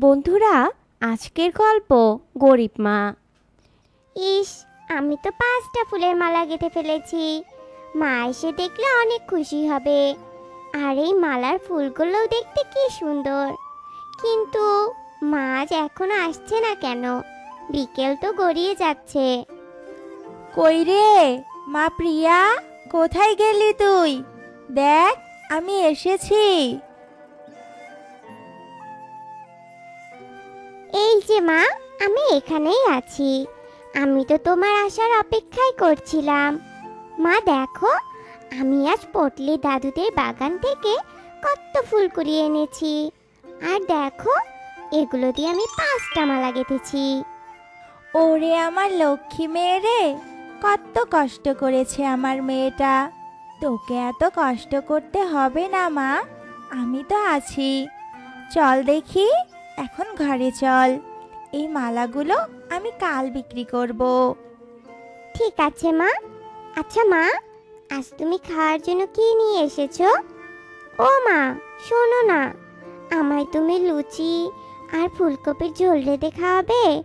বন্ধুরা আজকের গল্প গরিব মা। ইস আমি তো পাঁচটা ফুলের মালা গেঁথে ফেলেছি। মা এসে দেখলে অনেক খুশি হবে। আর এই মালার ফুলগুলোও দেখতে কি সুন্দর। কিন্তু মা আজ এখনও আসছে না কেন? বিকেল তো গড়িয়ে যাচ্ছে। কই রে? মা প্রিয়া কোথায় গেলি তুই? দেখ আমি এসেছি। এই যে মা, আমি এখানেই আছি। আমি তো তোমার আসার অপেক্ষাই করছিলাম। মা, দেখো, আমি আজ পটলি দাদুদের বাগান থেকে কত ফুল কুড়িয়ে এনেছি। আর দেখো, এগুলো দিয়ে আমি পাঁচটা মালা গেঁথেছি। ওরে আমার লক্ষ্মী মেয়ে রে, কত কষ্ট করেছে আমার মেয়েটা। তোকে এত কষ্ট করতে হবে না মা, আমি তো আছি। চল দেখি এখন ঘরে চল। এই মালাগুলো আমি কাল বিক্রি করব। ঠিক আছে মা। আচ্ছা মা আজ তুমি খাওয়ার জন্য কি নিয়ে এসেছ? ও মা শোনো না। আমায় তুমি লুচি আর ফুলকপির ঝোল রেঁধে খাওয়াবে?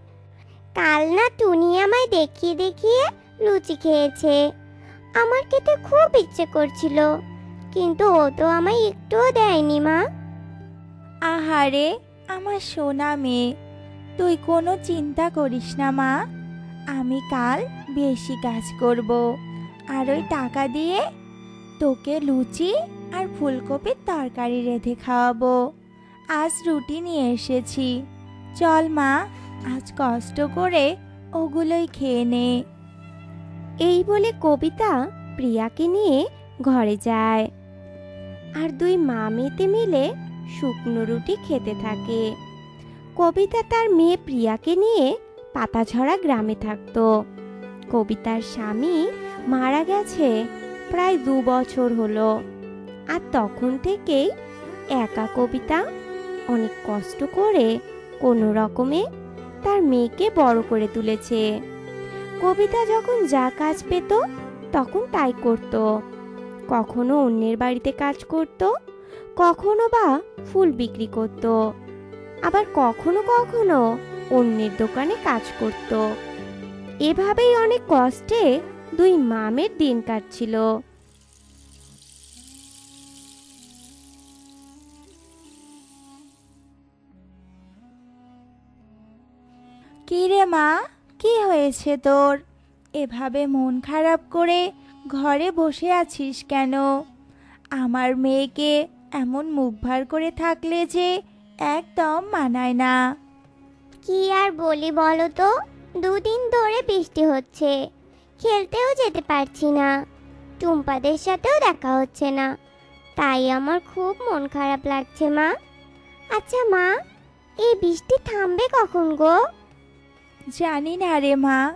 কাল না টুনি আমায় দেখিয়ে দেখিয়ে লুচি খেয়েছে। আমার খেতে খুব ইচ্ছে করছিল কিন্তু ও তো আমায় একটুও দেয়নি মা। আহারে আমার সোনা মেয়ে, তুই কোনো চিন্তা করিস না মা। আমি কাল বেশি কাজ করব। আর ওই টাকা দিয়ে তোকে লুচি আর ফুলকপির তরকারি রেঁধে খাওয়াবো। আজ রুটি নিয়ে এসেছি। চল মা, আজ কষ্ট করে ওগুলোই খেয়ে নে। এই বলে কবিতা প্রিয়াকে নিয়ে ঘরে যায়। আর দুই মা মেয়েতে মিলে শুকনো রুটি খেতে থাকে। কবিতা তার মেয়ে প্রিয়াকে নিয়ে পাতাঝরা গ্রামে থাকতো। কবিতার স্বামী মারা গেছে প্রায় দু বছর হলো। আর তখন থেকেই একা কবিতা অনেক কষ্ট করে কোনো রকমে তার মেয়েকে বড় করে তুলেছে। কবিতা যখন যা কাজ পেত তখন তাই করত। কখনো অন্যের বাড়িতে কাজ করত কখনো বা ফুল বিক্রি করত, আবার কখনো কখনো অন্যের দোকানে কাজ করত। এভাবেই অনেক কষ্টে দুই মামের দিন কাটছিল। কি রে মা? কি হয়েছে তোর? এভাবে মন খারাপ করে ঘরে বসে আছিস কেন? আমার মেয়েকে এমন মুখ ভার করে থাকলে যে একদম মানায় না। কি আর বলি বলো তো? দুদিন ধরে বৃষ্টি হচ্ছে। খেলতেও যেতে পারছি না। টুম্পাদের সাথেও দেখা হচ্ছে না। তাই আমার খুব মন খারাপ লাগছে মা। আচ্ছা মা এই বৃষ্টি থামবে কখন গো? জানি না রে মা।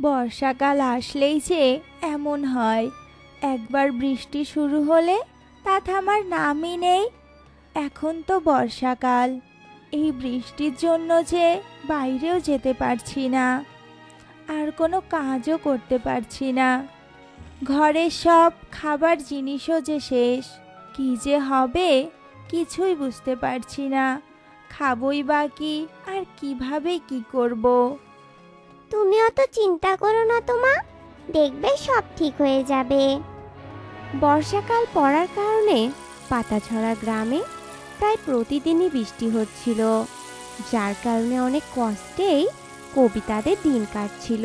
বর্ষাকাল আসলেই যে এমন হয়। একবার বৃষ্টি শুরু হলে তা থামার নামই নেই। এখন তো বর্ষাকাল। এই বৃষ্টির জন্য যে বাইরেও যেতে পারছি না। আর কোনো কাজও করতে পারছি না। ঘরের সব খাবার জিনিসও যে শেষ, কি যে হবে কিছুই বুঝতে পারছি না। খাবই বা কি, আর কীভাবে কি করব? তুমি অত চিন্তা করো না তো মা, দেখবে সব ঠিক হয়ে যাবে। বর্ষাকাল পড়ার কারণে পাতাছড়া গ্রামে প্রায় প্রতিদিনই বৃষ্টি হচ্ছিল, যার কারণে অনেক কষ্টেই কবিতাদের দিন কাটছিল।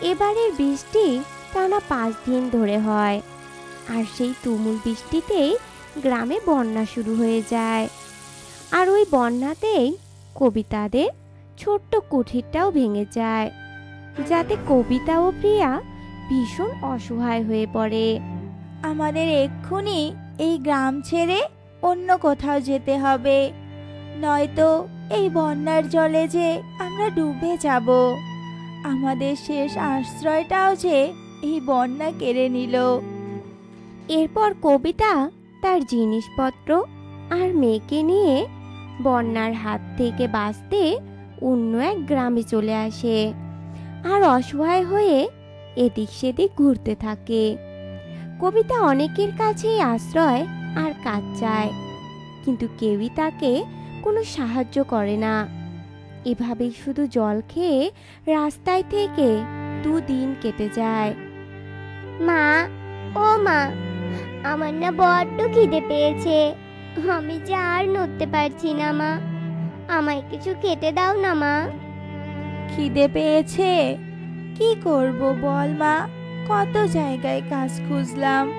এবারের বৃষ্টি টানা পাঁচ দিন ধরে হয়, আর সেই তুমুল বৃষ্টিতেই গ্রামে বন্যা শুরু হয়ে যায়। আর ওই বন্যাতেই কবিতাদের ছোট্ট কুঠিরটাও ভেঙে যায়, যাতে কবিতা ও প্রিয়া ভীষণ অসহায় হয়ে পড়ে। আমাদের এক্ষুনি এই গ্রাম ছেড়ে অন্য কোথাও যেতে হবে। নয়তো এই বন্যার জলে যে আমরা ডুবে যাব। আমাদের শেষ আশ্রয়টাও যে এই বন্যা কেড়ে নিল। এরপর কবিতা তার জিনিসপত্র আর মেয়েকে নিয়ে বন্যার হাত থেকে বাঁচতে অন্য এক গ্রামে চলে আসে আর অসহায় হয়ে এদিক সেদিক ঘুরতে থাকে। কবিতা অনেকের কাছেই আশ্রয় আর কাজ চায় কিন্তু কেউই তাকে কোনো সাহায্য করে না। এভাবেই শুধু জল খেয়ে রাস্তায় থেকে দুদিন কেটে যায়। মা ও মা আমার না বড্ড খিদে পেয়েছে। আমি যে আর নড়তে পারছি না মা। আমায় কিছু খেতে দাও না মা। খিদে পেয়েছে? কি করব বল মা? কত জায়গায় কাজ খুঁজলাম।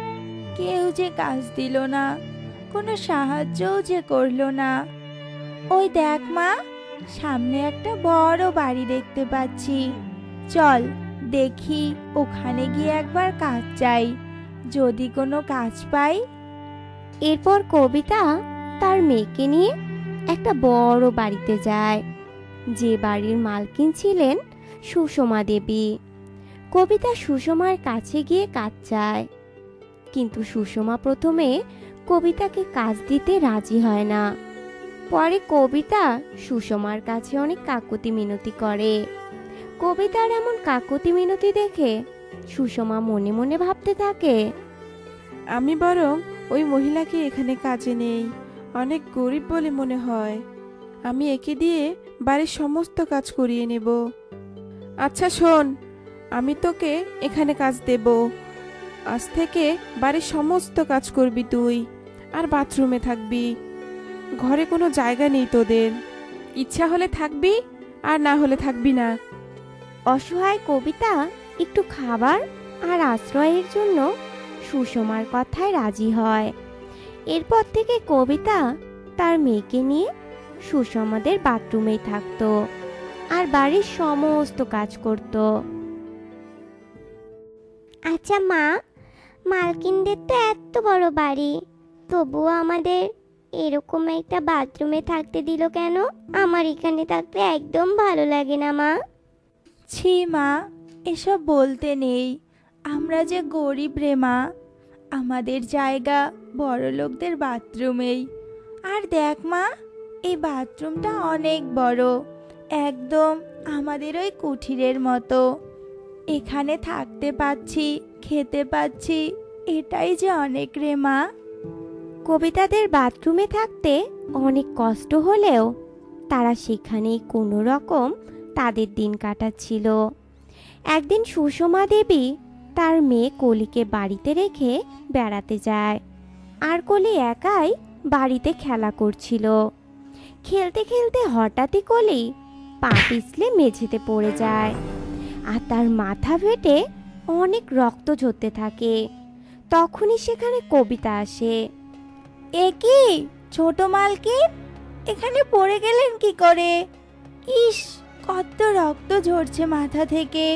কেউ যে কাজ দিল না, কোনো সাহায্যও যে করল না। ওই দেখ মা, সামনে একটা বড় বাড়ি দেখতে পাচ্ছি। চল, দেখি ওখানে গিয়ে একবার কাজ চাই। যদি কোনো কাজ পাই। এরপর কবিতা তার মেয়েকে নিয়ে একটা বড় বাড়িতে যায়। যে বাড়ির মালকিন ছিলেন সুষমা দেবী। কবিতা সুষমার কাছে গিয়ে কাজ চায় কিন্তু সুষমা প্রথমে কবিতাকে কাজ দিতে রাজি হয় না। পরে কবিতা সুষমার কাছে অনেক কাকুতি মিনতি করে। কবিতার এমন কাকুতি মিনতি দেখে সুষমা মনে মনে ভাবতে থাকে, আমি বরং ওই মহিলাকে এখানে কাজে নেই। অনেক গরিব বলে মনে হয়। আমি একে দিয়ে বাড়ির সমস্ত কাজ করিয়ে নেব। আচ্ছা শোন আমি তোকে এখানে কাজ দেব। আজ থেকে বাড়ির সমস্ত কাজ করবি তুই আর বাথরুমে থাকবি। ঘরে কোনো জায়গা নেই তোদের। ইচ্ছা হলে থাকবি আর না হলে থাকবি না। অসহায় কবিতা, একটু খাবার আর আশ্রয়ের জন্য সুষমার কথায় রাজি হয়। এরপর থেকে কবিতা তার মেয়েকে নিয়ে সুষমাদের বাথরুমেই থাকতো আর বাড়ির সমস্ত কাজ করত। আচ্ছা মা, মালকিনদের তো এত বড় বাড়ি। তবুও আমাদের এরকম একটা বাথরুমে থাকতে দিল কেন? আমার এখানে থাকতে একদম ভালো লাগে না, মা। ছি মা, এসব বলতে নেই। আমরা যে গরিব রে, মা। আমাদের জায়গা বড় লোকদের বাথরুমেই। আর দেখ মা এই বাথরুমটা অনেক বড়। একদম আমাদের ওই কুঠিরের মতো। এখানে থাকতে পাচ্ছি খেতে পাচ্ছি এটাই যে অনেক রে মা। কবিতাদের বাথরুমে থাকতে অনেক কষ্ট হলেও তারা সেখানেই কোনো রকম তাদের দিন কাটাচ্ছিল। একদিন সুষমা দেবী তার মেয়ে কলিকে বাড়িতে রেখে বেড়াতে যায়। আর কলি একাই বাড়িতে খেলা করছিল। খেলতে খেলতে হঠাৎই কলি পা পিছলে মেঝেতে পড়ে যায়। আর তার মাথা ফেটে অনেক রক্ত ঝরতে থাকে। তখনই সেখানে কবিতা আসে। এ কি, ছোট মালকিন এখানে পড়ে গেলেন কি করে? ইস, কত রক্ত ঝরছে মাথা থেকে।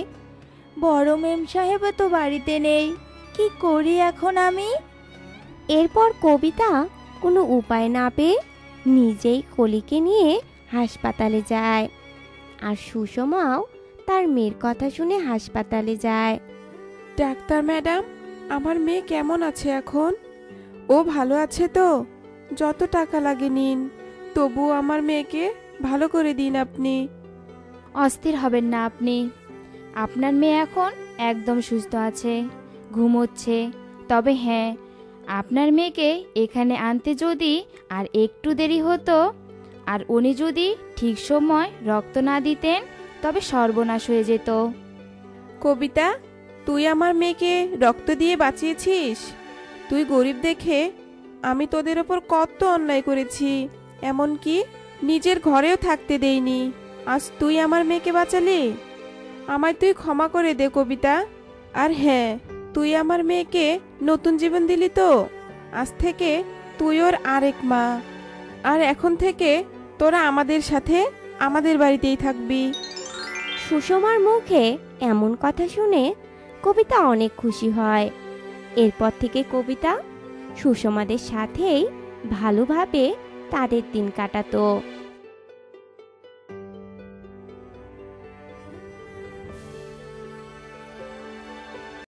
বড় মেম সাহেবও তো বাড়িতে নেই, কি করি এখন আমি? এরপর কবিতা কোনো উপায় না পেয়ে নিজেই কলিকে নিয়ে হাসপাতালে যায়। আর সুষমাও তার মেয়ের কথা শুনে হাসপাতালে যায়। ডাক্তার ম্যাডাম আমার মেয়ে কেমন আছে এখন? ও ভালো আছে তো? যত টাকা লাগে নিন তবু আমার মেয়েকে ভালো করে দিন আপনি। অস্থির হবেন না আপনি। আপনার মেয়ে এখন একদম সুস্থ আছে ঘুমোচ্ছে। তবে হ্যাঁ আপনার মেয়েকে এখানে আনতে যদি আর একটু দেরি হতো আর উনি যদি ঠিক সময় রক্ত না দিতেন তবে সর্বনাশ হয়ে যেত। কবিতা, তুই আমার মেয়েকে রক্ত দিয়ে বাঁচিয়েছিস? তুই গরিব দেখে আমি তোদের ওপর কত অন্যায় করেছি। এমনকি নিজের ঘরেও থাকতে দেইনি। আজ তুই আমার মেয়েকে বাঁচালি? আমায় তুই ক্ষমা করে দে কবিতা। আর হ্যাঁ তুই আমার মেয়েকে নতুন জীবন দিলি তো। আজ থেকে তুই ওর আরেক মা। আর এখন থেকে তোরা আমাদের সাথে আমাদের বাড়িতেই থাকবি। সুষমার মুখে এমন কথা শুনে কবিতা অনেক খুশি হয়। এরপর থেকে কবিতা সুষমাদের সাথেই ভালোভাবে তাদের দিন কাটাতো।